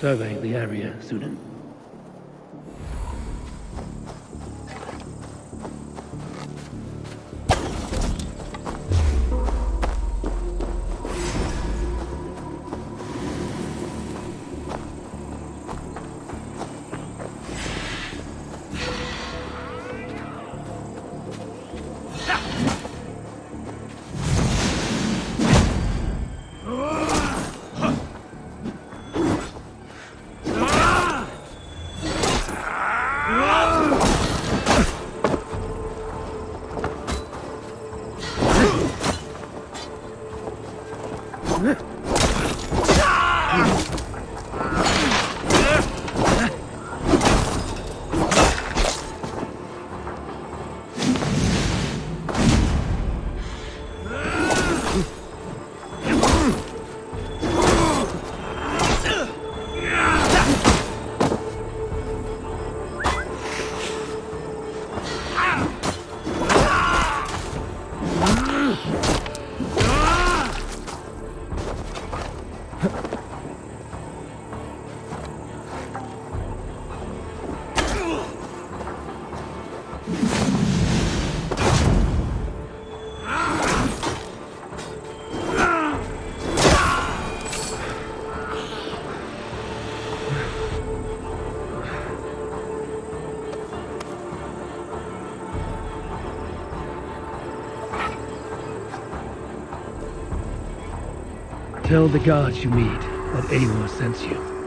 Survey the area, Sudan. うん student. Tell the guards you meet that Eivor sends you.